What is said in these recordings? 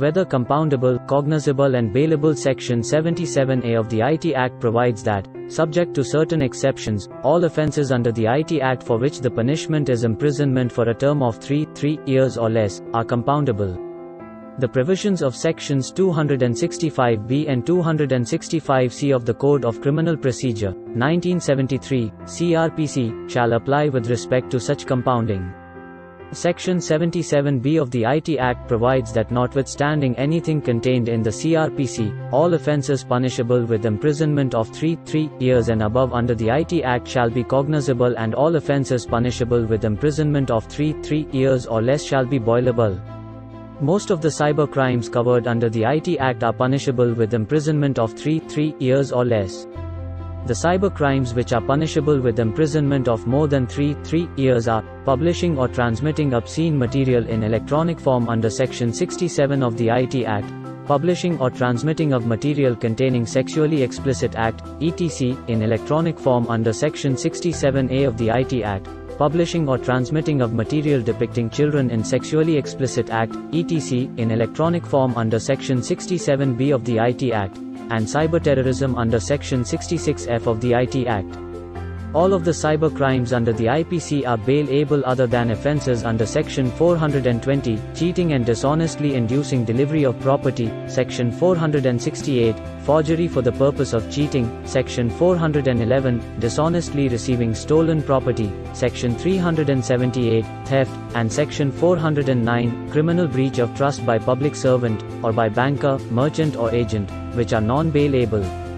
Whether compoundable, cognizable and bailable Section 77A of the IT Act provides that, subject to certain exceptions, all offences under the IT Act for which the punishment is imprisonment for a term of 3, 3 years or less, are compoundable. The provisions of sections 265b and 265c of the Code of Criminal Procedure, 1973, CRPC, shall apply with respect to such compounding. Section 77b of the IT Act provides that notwithstanding anything contained in the CRPC, all offences punishable with imprisonment of 3, 3 years and above under the IT Act shall be cognizable and all offences punishable with imprisonment of 3, 3 years or less shall be bailable. Most of the cyber crimes covered under the IT Act are punishable with imprisonment of 3, 3 years or less. The cyber crimes which are punishable with imprisonment of more than 3, 3 years are publishing or transmitting obscene material in electronic form under Section 67 of the IT Act, publishing or transmitting of material containing sexually explicit act, etc., in electronic form under Section 67A of the IT Act, publishing or transmitting of material depicting children in sexually explicit act, etc., in electronic form under Section 67B of the IT Act, and cyber terrorism under Section 66F of the IT Act. All of the cyber crimes under the IPC are bail-able other than offences under Section 420, cheating and dishonestly inducing delivery of property, Section 468, forgery for the purpose of cheating, Section 411, dishonestly receiving stolen property, Section 378, theft, and Section 409, criminal breach of trust by public servant, or by banker, merchant or agent, which are non-bailable.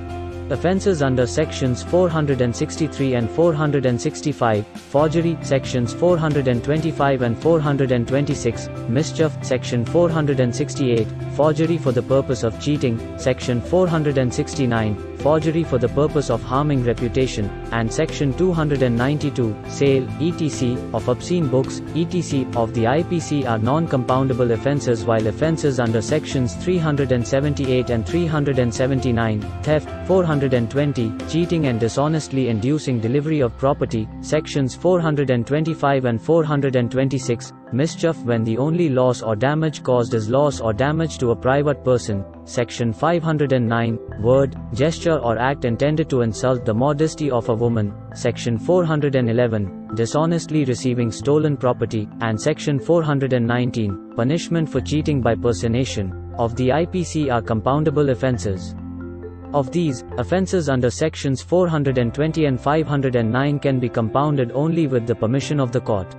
Offences under sections 463 and 465, forgery, sections 425 and 426, mischief, section 468, forgery for the purpose of cheating, section 469, forgery for the purpose of harming reputation, and section 292, sale, etc., of obscene books, etc., of the IPC are non-compoundable offences while offences under sections 378 and 379, theft, 420, cheating and dishonestly inducing delivery of property, sections 425 and 426, mischief when the only loss or damage caused is loss or damage to a private person, section 509, word, gesture or act intended to insult the modesty of a woman, section 411, dishonestly receiving stolen property, and section 419, punishment for cheating by personation, of the IPC are compoundable offences. Of these, offences under sections 420 and 509 can be compounded only with the permission of the court.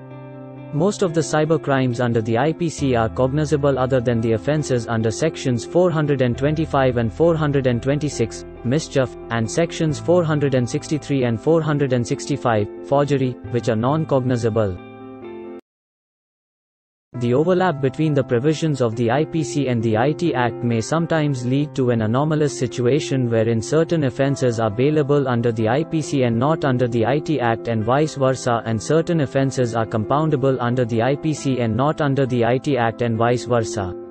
Most of the cyber crimes under the IPC are cognizable other than the offences under sections 425 and 426, mischief, and sections 463 and 465, forgery, which are non-cognizable. The overlap between the provisions of the IPC and the IT Act may sometimes lead to an anomalous situation wherein certain offences are bailable under the IPC and not under the IT Act and vice versa and certain offences are compoundable under the IPC and not under the IT Act and vice versa.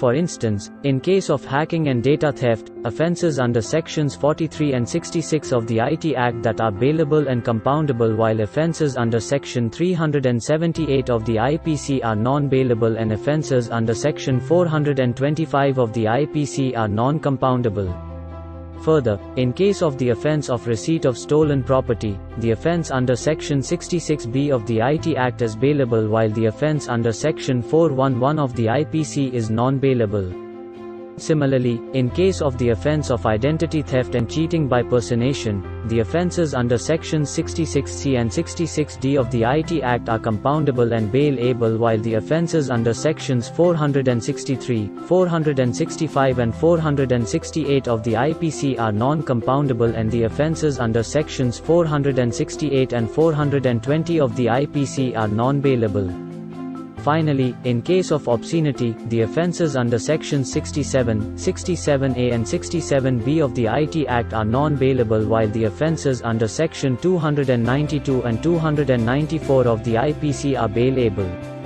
For instance, in case of hacking and data theft, offences under sections 43 and 66 of the IT Act that are bailable and compoundable while offences under section 378 of the IPC are non-bailable and offences under section 425 of the IPC are non-compoundable. Further, in case of the offense of receipt of stolen property, the offense under Section 66B of the IT Act is bailable while the offense under Section 411 of the IPC is non-bailable. Similarly, in case of the offense of identity theft and cheating by personation, the offences under sections 66C and 66D of the IT Act are compoundable and bail-able while the offences under sections 463, 465 and 468 of the IPC are non-compoundable and the offences under sections 468 and 420 of the IPC are non-bailable. Finally, in case of obscenity, the offences under Section 67, 67A and 67B of the IT Act are non-bailable while the offences under section 292 and 294 of the IPC are bailable.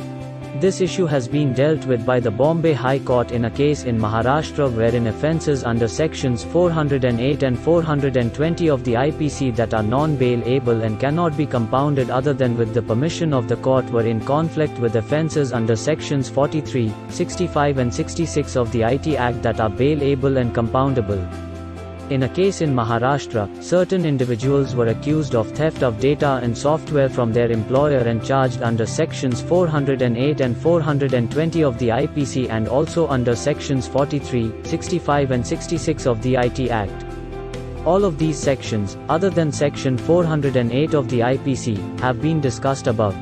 This issue has been dealt with by the Bombay High Court in a case in Maharashtra wherein offences under sections 408 and 420 of the IPC that are non-bailable and cannot be compounded other than with the permission of the court were in conflict with offences under sections 43, 65 and 66 of the IT Act that are bailable and compoundable. In a case in Maharashtra, certain individuals were accused of theft of data and software from their employer and charged under sections 408 and 420 of the IPC and also under sections 43, 65 and 66 of the IT Act. All of these sections, other than section 408 of the IPC, have been discussed above.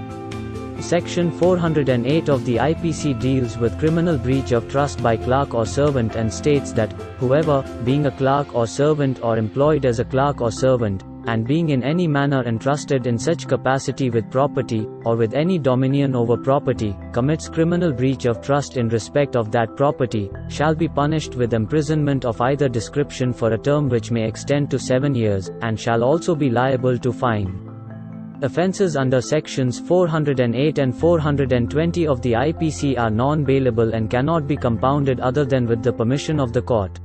Section 408 of the IPC deals with criminal breach of trust by clerk or servant and states that, whoever, being a clerk or servant or employed as a clerk or servant, and being in any manner entrusted in such capacity with property, or with any dominion over property, commits criminal breach of trust in respect of that property, shall be punished with imprisonment of either description for a term which may extend to seven years, and shall also be liable to fine. Offences under sections 408 and 420 of the IPC are non-bailable and cannot be compounded other than with the permission of the court.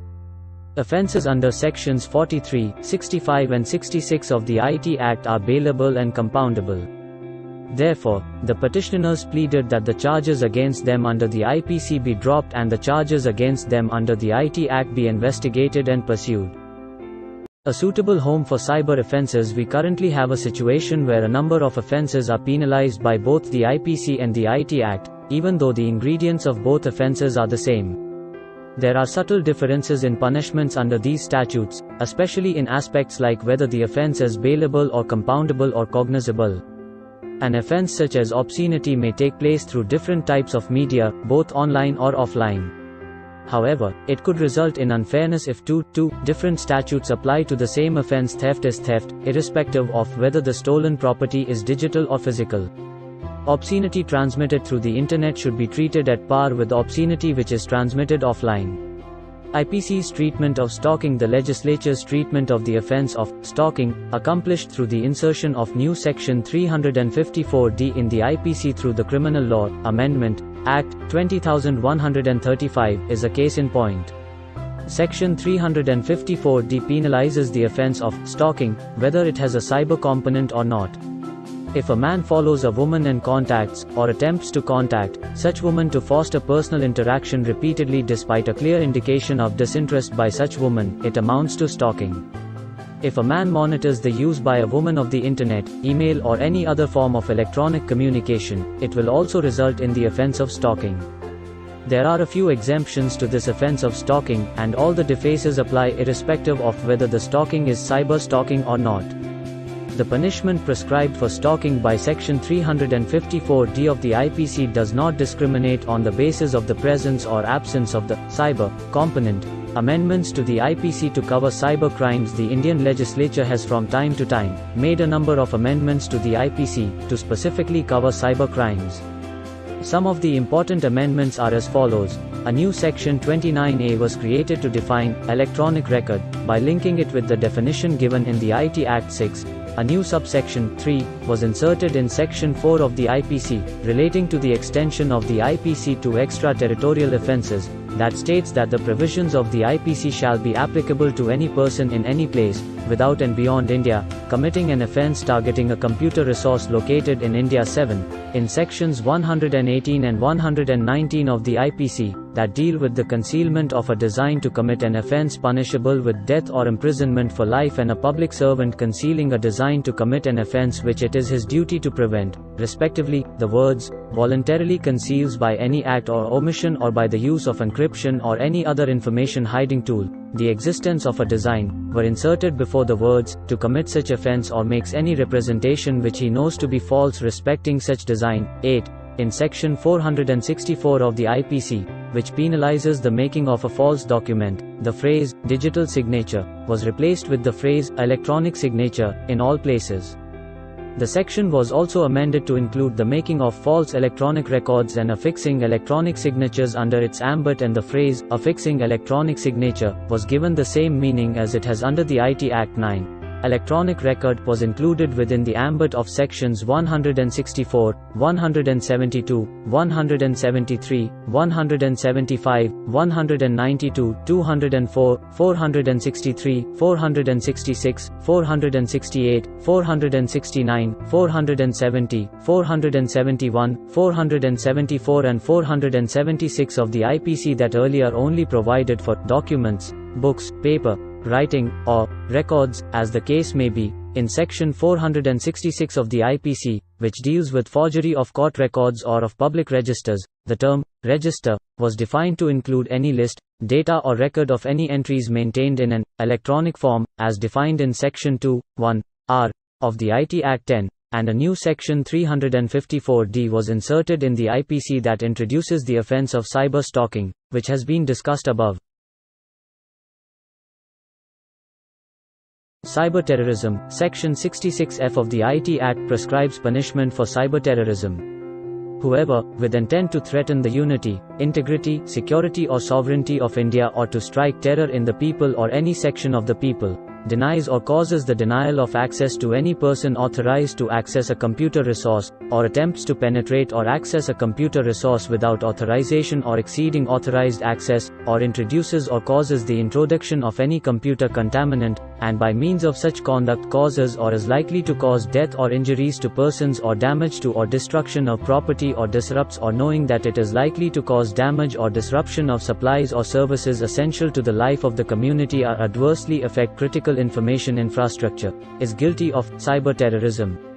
Offences under sections 43, 65 and 66 of the IT Act are bailable and compoundable. Therefore, the petitioners pleaded that the charges against them under the IPC be dropped and the charges against them under the IT Act be investigated and pursued. A suitable home for cyber offences We currently have a situation where a number of offences are penalised by both the IPC and the IT Act, even though the ingredients of both offences are the same. There are subtle differences in punishments under these statutes, especially in aspects like whether the offence is bailable or compoundable or cognizable. An offence such as obscenity may take place through different types of media, both online or offline. However, it could result in unfairness if two, two different statutes apply to the same offense theft is theft, irrespective of whether the stolen property is digital or physical. Obscenity transmitted through the internet should be treated at par with obscenity which is transmitted offline. IPC's treatment of stalking The legislature's treatment of the offense of stalking, accomplished through the insertion of new section 354D in the IPC through the Criminal Law Amendment Act 20135 is a case in point. Section 354D penalizes the offense of stalking, whether it has a cyber component or not. If a man follows a woman and contacts, or attempts to contact, such woman to foster personal interaction repeatedly despite a clear indication of disinterest by such woman, it amounts to stalking. If a man monitors the use by a woman of the internet, email or any other form of electronic communication, it will also result in the offense of stalking. There are a few exemptions to this offense of stalking, and all the defaces apply irrespective of whether the stalking is cyber stalking or not. The punishment prescribed for stalking by Section 354D of the IPC does not discriminate on the basis of the presence or absence of the cyber component, Amendments to the IPC to cover cyber crimes The Indian legislature has from time to time made a number of amendments to the IPC to specifically cover cyber crimes. Some of the important amendments are as follows. A new section 29A was created to define electronic record by linking it with the definition given in the IT Act 6. A new subsection 3 was inserted in section 4 of the IPC relating to the extension of the IPC to extraterritorial offenses that states that the provisions of the IPC shall be applicable to any person in any place, without and beyond India, committing an offence targeting a computer resource located in India 7, in sections 118 and 119 of the IPC, that deal with the concealment of a design to commit an offence punishable with death or imprisonment for life and a public servant concealing a design to commit an offence which it is his duty to prevent, respectively, the words, voluntarily conceals by any act or omission or by the use of encryption or any other information hiding tool, the existence of a design, were inserted before the words, to commit such offence or makes any representation which he knows to be false respecting such design. 8. In section 464 of the IPC, which penalizes the making of a false document, the phrase, digital signature, was replaced with the phrase, electronic signature, in all places. The section was also amended to include the making of false electronic records and affixing electronic signatures under its ambit and the phrase, affixing electronic signature, was given the same meaning as it has under the IT Act 9. Electronic record was included within the ambit of sections 164, 172, 173, 175, 192, 204, 463, 466, 468, 469, 470, 471, 474 and 476 of the IPC that earlier only provided for documents, books, paper, writing, or records, as the case may be, in section 466 of the IPC, which deals with forgery of court records or of public registers, the term register was defined to include any list, data or record of any entries maintained in an electronic form, as defined in section 2, 1, r of the IT Act 10, and a new section 354D was inserted in the IPC that introduces the offense of cyber stalking, which has been discussed above. Cyberterrorism, Section 66F of the IT Act prescribes punishment for cyberterrorism. Whoever, with intent to threaten the unity, integrity, security or sovereignty of India or to strike terror in the people or any section of the people, denies or causes the denial of access to any person authorized to access a computer resource, or attempts to penetrate or access a computer resource without authorization or exceeding authorized access, or introduces or causes the introduction of any computer contaminant, and by means of such conduct causes or is likely to cause death or injuries to persons or damage to or destruction of property or disrupts or knowing that it is likely to cause damage or disruption of supplies or services essential to the life of the community or adversely affect critical information infrastructure, is guilty of cyberterrorism.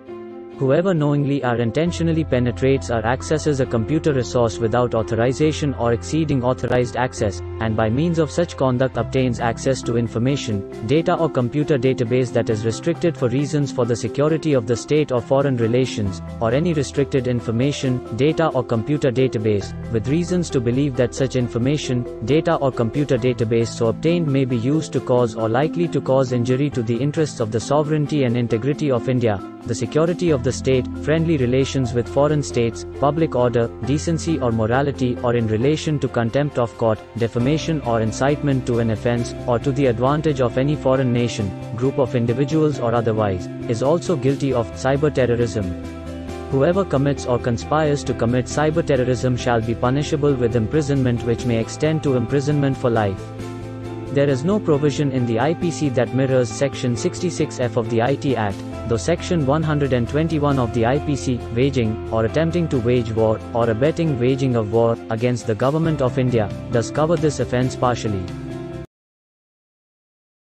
Whoever knowingly or intentionally penetrates or accesses a computer resource without authorization or exceeding authorized access, and by means of such conduct obtains access to information, data or computer database that is restricted for reasons for the security of the state or foreign relations, or any restricted information, data or computer database, with reasons to believe that such information, data or computer database so obtained may be used to cause or likely to cause injury to the interests of the sovereignty and integrity of India, the security of the state, friendly relations with foreign states, public order, decency or morality or in relation to contempt of court, defamation or incitement to an offense, or to the advantage of any foreign nation, group of individuals or otherwise, is also guilty of cyber-terrorism. Whoever commits or conspires to commit cyber-terrorism shall be punishable with imprisonment which may extend to imprisonment for life. There is no provision in the IPC that mirrors Section 66F of the IT Act, though Section 121 of the IPC, waging, or attempting to wage war, or abetting waging of war, against the Government of India, does cover this offence partially.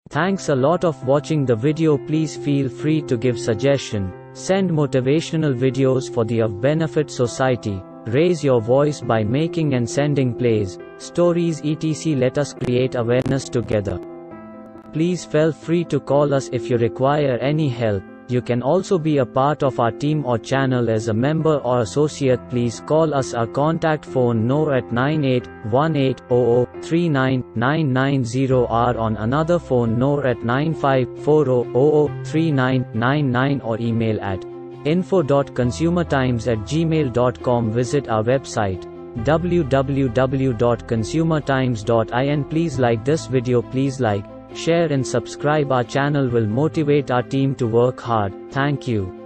Thanks a lot of watching the video please feel free to give suggestion, send motivational videos for the of benefit society, raise your voice by making and sending plays, stories etc let us create awareness together. Please feel free to call us if you require any help. You can also be a part of our team or channel as a member or associate. Please call us our contact phone no at 981800399990 or on another phone no at 9540003999 or email at info.consumertimes at gmail.com. Visit our website www.consumertimes.in. Please like this video. Please like, share and subscribe our channel will motivate our team to work hard. Thank you.